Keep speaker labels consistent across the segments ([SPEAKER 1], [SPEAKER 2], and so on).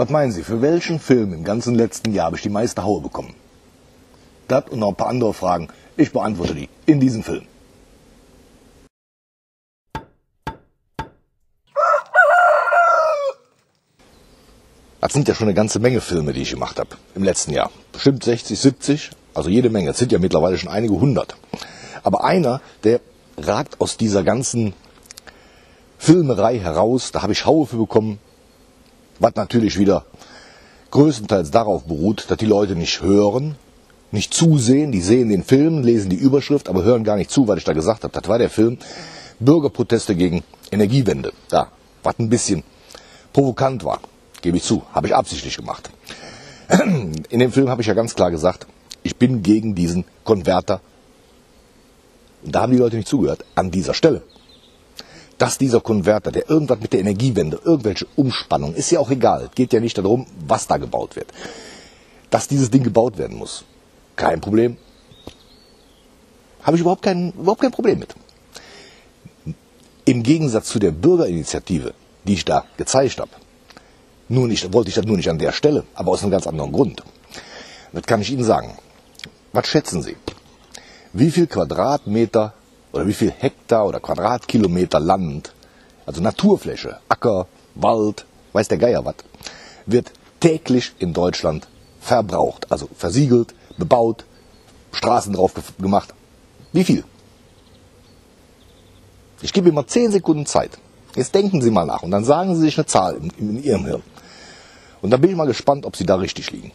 [SPEAKER 1] Was meinen Sie, für welchen Film im ganzen letzten Jahr habe ich die meiste Haue bekommen? Das und noch ein paar andere Fragen. Ich beantworte die in diesem Film. Das sind ja schon eine ganze Menge Filme, die ich gemacht habe im letzten Jahr. Bestimmt 60, 70, also jede Menge. Es sind ja mittlerweile schon einige hundert. Aber einer, der ragt aus dieser ganzen Filmerei heraus, da habe ich Haue für bekommen, was natürlich wieder größtenteils darauf beruht, dass die Leute nicht hören, nicht zusehen, die sehen den Film, lesen die Überschrift, aber hören gar nicht zu, was ich da gesagt habe. Das war der Film Bürgerproteste gegen Energiewende. Da, was ein bisschen provokant war, gebe ich zu, habe ich absichtlich gemacht. In dem Film habe ich ja ganz klar gesagt, ich bin gegen diesen Konverter. Und da haben die Leute nicht zugehört, an dieser Stelle. Dass dieser Konverter, der irgendwas mit der Energiewende, irgendwelche Umspannung, ist ja auch egal, geht ja nicht darum, was da gebaut wird. Dass dieses Ding gebaut werden muss, kein Problem. Habe ich überhaupt kein, überhaupt kein Problem mit. Im Gegensatz zu der Bürgerinitiative, die ich da gezeigt habe, nur nicht, wollte ich das nur nicht an der Stelle, aber aus einem ganz anderen Grund. Das kann ich Ihnen sagen. Was schätzen Sie? Wie viel Quadratmeter oder wie viel Hektar oder Quadratkilometer Land, also Naturfläche, Acker, Wald, weiß der Geier was, wird täglich in Deutschland verbraucht, also versiegelt, bebaut, Straßen drauf gemacht. Wie viel? Ich gebe mal 10 Sekunden Zeit. Jetzt denken Sie mal nach und dann sagen Sie sich eine Zahl in, in Ihrem Hirn. Und dann bin ich mal gespannt, ob Sie da richtig liegen.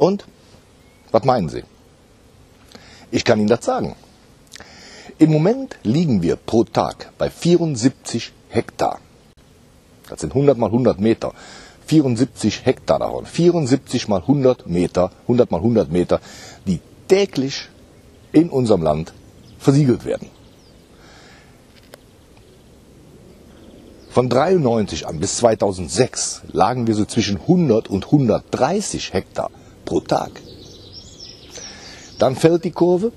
[SPEAKER 1] Und? Was meinen Sie? Ich kann Ihnen das sagen. Im Moment liegen wir pro Tag bei 74 Hektar. Das sind 100 mal 100 Meter. 74 Hektar davon. 74 mal 100 Meter, 100 mal 100 Meter, die täglich in unserem Land versiegelt werden. Von 93 an bis 2006 lagen wir so zwischen 100 und 130 Hektar pro Tag. Dann fällt die Kurve.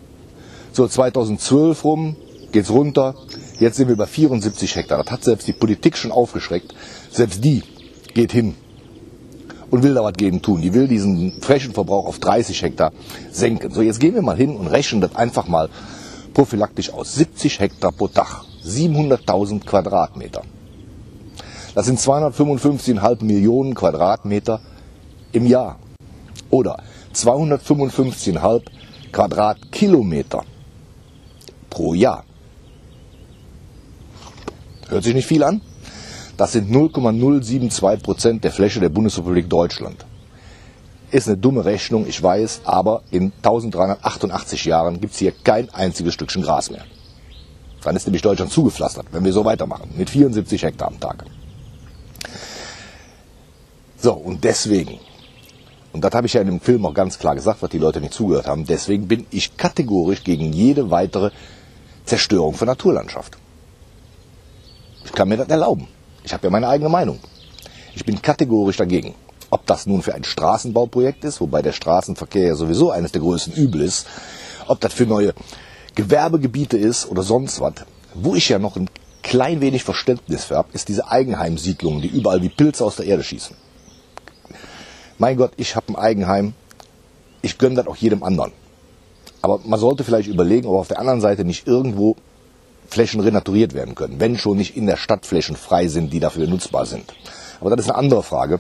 [SPEAKER 1] So 2012 rum geht's runter. Jetzt sind wir bei 74 Hektar. Das hat selbst die Politik schon aufgeschreckt. Selbst die geht hin und will da was gegen tun. Die will diesen Flächenverbrauch auf 30 Hektar senken. So, jetzt gehen wir mal hin und rechnen das einfach mal prophylaktisch aus. 70 Hektar pro Tag, 700.000 Quadratmeter. Das sind 255,5 Millionen Quadratmeter im Jahr. Oder 255,5 Quadratkilometer pro Jahr. Hört sich nicht viel an? Das sind 0,072 Prozent der Fläche der Bundesrepublik Deutschland. Ist eine dumme Rechnung, ich weiß, aber in 1388 Jahren gibt es hier kein einziges Stückchen Gras mehr. Dann ist nämlich Deutschland zugepflastert, wenn wir so weitermachen, mit 74 Hektar am Tag. So, und deswegen, und das habe ich ja in dem Film auch ganz klar gesagt, was die Leute nicht zugehört haben, deswegen bin ich kategorisch gegen jede weitere Zerstörung von Naturlandschaft. Ich kann mir das erlauben. Ich habe ja meine eigene Meinung. Ich bin kategorisch dagegen. Ob das nun für ein Straßenbauprojekt ist, wobei der Straßenverkehr ja sowieso eines der größten Übel ist, ob das für neue Gewerbegebiete ist oder sonst was. Wo ich ja noch ein klein wenig Verständnis für habe, ist diese Eigenheimsiedlungen, die überall wie Pilze aus der Erde schießen. Mein Gott, ich habe ein Eigenheim. Ich gönne das auch jedem anderen. Aber man sollte vielleicht überlegen, ob auf der anderen Seite nicht irgendwo Flächen renaturiert werden können, wenn schon nicht in der Stadt Flächen frei sind, die dafür nutzbar sind. Aber das ist eine andere Frage.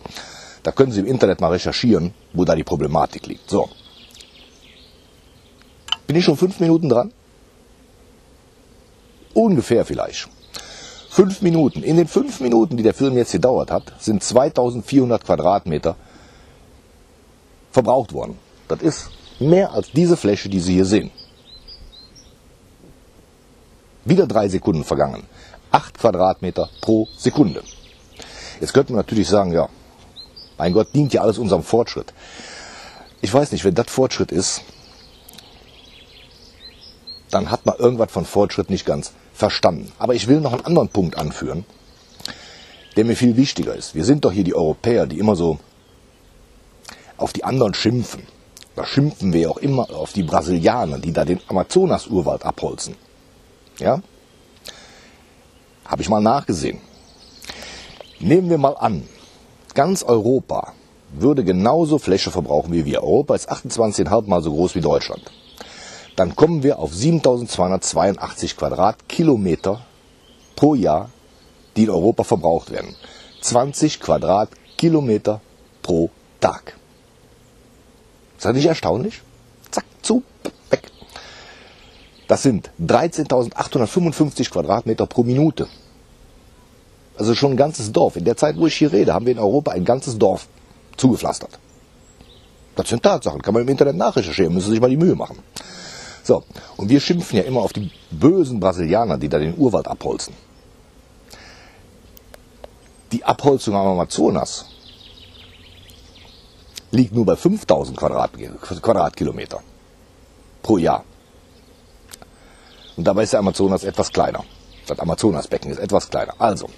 [SPEAKER 1] Da können Sie im Internet mal recherchieren, wo da die Problematik liegt. So. Bin ich schon fünf Minuten dran? Ungefähr vielleicht. Fünf Minuten. In den fünf Minuten, die der Film jetzt gedauert hat, sind 2400 Quadratmeter verbraucht worden. Das ist mehr als diese Fläche, die Sie hier sehen. Wieder drei Sekunden vergangen. Acht Quadratmeter pro Sekunde. Jetzt könnte man natürlich sagen, ja, mein Gott, dient ja alles unserem Fortschritt. Ich weiß nicht, wenn das Fortschritt ist, dann hat man irgendwas von Fortschritt nicht ganz verstanden. Aber ich will noch einen anderen Punkt anführen, der mir viel wichtiger ist. Wir sind doch hier die Europäer, die immer so auf die anderen schimpfen. Da schimpfen wir auch immer auf die Brasilianer, die da den Amazonas-Urwald abholzen. Ja? Habe ich mal nachgesehen. Nehmen wir mal an, ganz Europa würde genauso Fläche verbrauchen wie wir. Europa ist 28,5 mal so groß wie Deutschland. Dann kommen wir auf 7282 Quadratkilometer pro Jahr, die in Europa verbraucht werden. 20 Quadratkilometer pro Tag. Ist das nicht erstaunlich? Zack, zu, weg. Das sind 13.855 Quadratmeter pro Minute. Also schon ein ganzes Dorf. In der Zeit, wo ich hier rede, haben wir in Europa ein ganzes Dorf zugepflastert. Das sind Tatsachen, kann man im Internet nachrecherchieren, müssen sich mal die Mühe machen. So, und wir schimpfen ja immer auf die bösen Brasilianer, die da den Urwald abholzen. Die Abholzung am Amazonas liegt nur bei 5000 Quadrat, Quadratkilometer pro Jahr. Und dabei ist der Amazonas etwas kleiner. Das Amazonasbecken ist etwas kleiner. Also,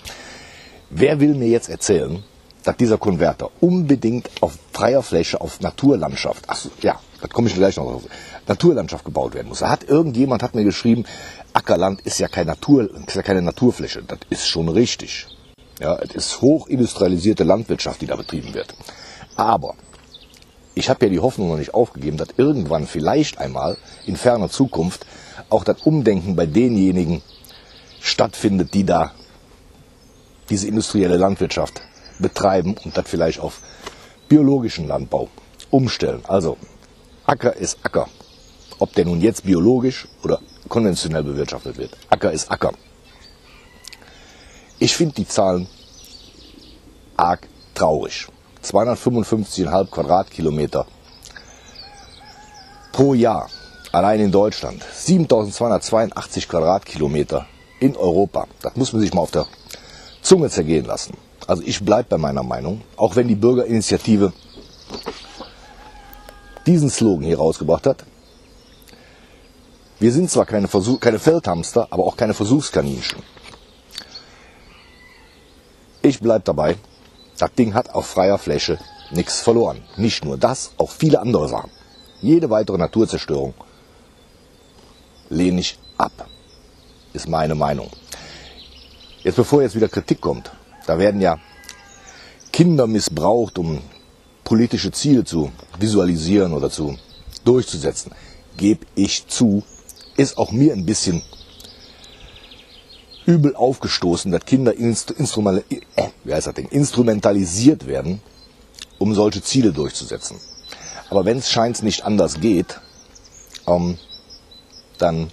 [SPEAKER 1] wer will mir jetzt erzählen, dass dieser Konverter unbedingt auf freier Fläche, auf Naturlandschaft, ach ja, da komme ich gleich noch drauf, Naturlandschaft gebaut werden muss. Da hat irgendjemand hat mir geschrieben, Ackerland ist ja, kein Natur, ist ja keine Naturfläche. Das ist schon richtig. Ja, es ist hochindustrialisierte Landwirtschaft, die da betrieben wird. Aber ich habe ja die Hoffnung noch nicht aufgegeben, dass irgendwann vielleicht einmal in ferner Zukunft auch das Umdenken bei denjenigen stattfindet, die da diese industrielle Landwirtschaft betreiben und das vielleicht auf biologischen Landbau umstellen. Also Acker ist Acker. Ob der nun jetzt biologisch oder konventionell bewirtschaftet wird. Acker ist Acker. Ich finde die Zahlen arg traurig. 255,5 Quadratkilometer pro Jahr. Allein in Deutschland. 7282 Quadratkilometer in Europa. Das muss man sich mal auf der Zunge zergehen lassen. Also ich bleibe bei meiner Meinung, auch wenn die Bürgerinitiative diesen Slogan hier rausgebracht hat. Wir sind zwar keine, Versuch, keine Feldhamster, aber auch keine Versuchskaninchen. Ich bleibe dabei, das Ding hat auf freier Fläche nichts verloren. Nicht nur das, auch viele andere Sachen. Jede weitere Naturzerstörung lehne ich ab, ist meine Meinung. Jetzt bevor jetzt wieder Kritik kommt, da werden ja Kinder missbraucht, um politische Ziele zu visualisieren oder zu durchzusetzen, gebe ich zu, ist auch mir ein bisschen übel aufgestoßen, dass Kinder inst äh, instrumentalisiert werden, um solche Ziele durchzusetzen. Aber wenn es scheint nicht anders geht, ähm, dann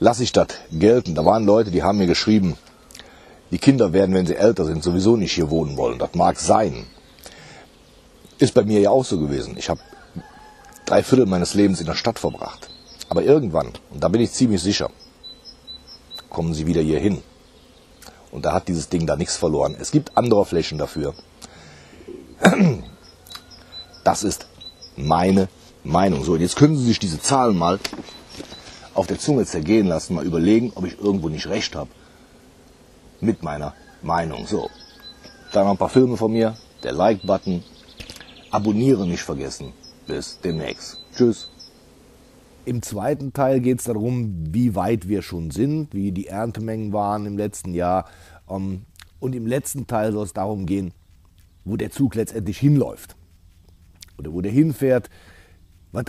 [SPEAKER 1] lasse ich das gelten. Da waren Leute, die haben mir geschrieben, die Kinder werden, wenn sie älter sind, sowieso nicht hier wohnen wollen. Das mag sein. Ist bei mir ja auch so gewesen. Ich habe drei Viertel meines Lebens in der Stadt verbracht. Aber irgendwann, und da bin ich ziemlich sicher, kommen sie wieder hier hin. Und da hat dieses Ding da nichts verloren. Es gibt andere Flächen dafür. Das ist meine Meinung. So, und jetzt können Sie sich diese Zahlen mal auf der Zunge zergehen lassen, mal überlegen, ob ich irgendwo nicht recht habe mit meiner Meinung. So, dann noch ein paar Filme von mir, der Like-Button, abonnieren nicht vergessen. Bis demnächst. Tschüss.
[SPEAKER 2] Im zweiten Teil geht es darum, wie weit wir schon sind, wie die Erntemengen waren im letzten Jahr. Ähm, und im letzten Teil soll es darum gehen, wo der Zug letztendlich hinläuft. Oder wo der hinfährt, was